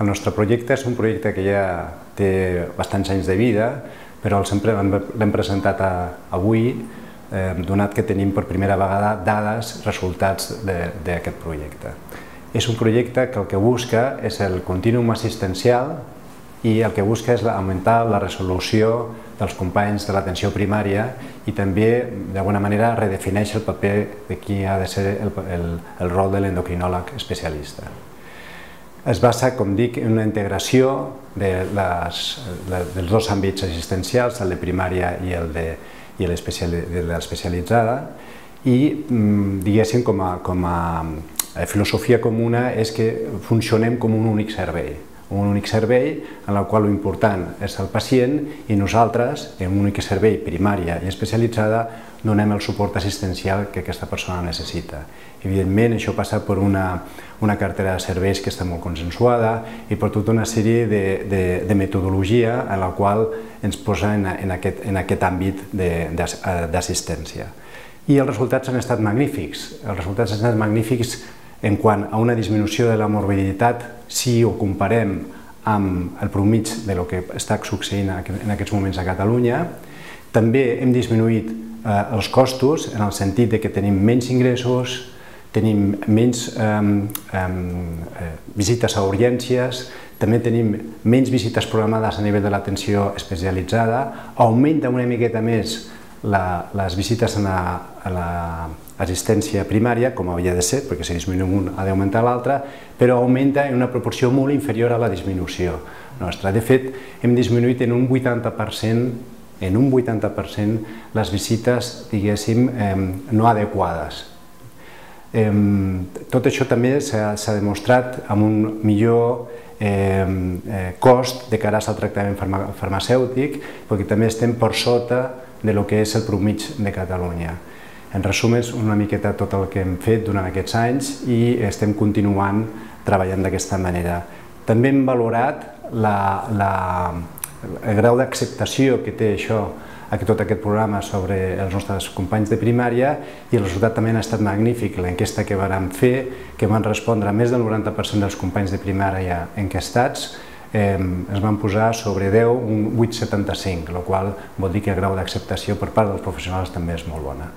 El nostre projecte és un projecte que ja té bastants anys de vida, però sempre l'hem presentat a, avui, eh, donat que tenim per primera vegada dades, resultats d'aquest projecte. És un projecte que el que busca és el contínuum assistencial i el que busca és augmentar la resolució dels companys de l'atenció primària i també, d'alguna manera, redefineix el paper de qui ha de ser el, el, el rol de l'endocrinòleg especialista. Es basa, com dic, en una integració de les, de, dels dos àmbits assistencials, el de primària i el de, i l'especialitzada, i, mm, diguéssim, com a, com a filosofia comuna és que funcionem com un únic servei un únic servei en el qual l'important és el pacient i nosaltres, en un únic servei primària i especialitzada, donem el suport assistencial que aquesta persona necessita. Evidentment, això passa per una, una cartera de serveis que està molt consensuada i per tota una sèrie de, de, de metodologia en la qual ens posa en, en, aquest, en aquest àmbit d'assistència. I els resultats han estat magnífics. Els resultats han estat magnífics en quant a una disminució de la morbiditat si ho comparem amb el promig de lo que està succeint en aquests moments a Catalunya. També hem disminuït eh, els costos en el sentit de que tenim menys ingressos, tenim menys eh, eh, visites a urgències, també tenim menys visites programades a nivell de l'atenció especialitzada, augmenta una miqueta més la, les visites a la, a la assistència primària, com havia de ser, perquè si disminuïm un ha d'augmentar l'altre, però augmenta en una proporció molt inferior a la disminució nostra. De fet, hem disminuït en un 80% en un 80% les visites, diguéssim, eh, no adequades. Tot això també s'ha demostrat amb un millor eh, cost de cara al tractament farma farmacèutic, perquè també estem per sota de lo que és el promig de Catalunya. En resum, és una miqueta tot el que hem fet durant aquests anys i estem continuant treballant d'aquesta manera. També hem valorat la, la, el grau d'acceptació que té això, tot aquest programa sobre els nostres companys de primària i el resultat també ha estat magnífic. L'enquesta que vàrem fer, que van respondre més del 90% dels companys de primària enquestats, eh, es van posar sobre 10 un 8,75, el qual vol dir que el grau d'acceptació per part dels professionals també és molt bona.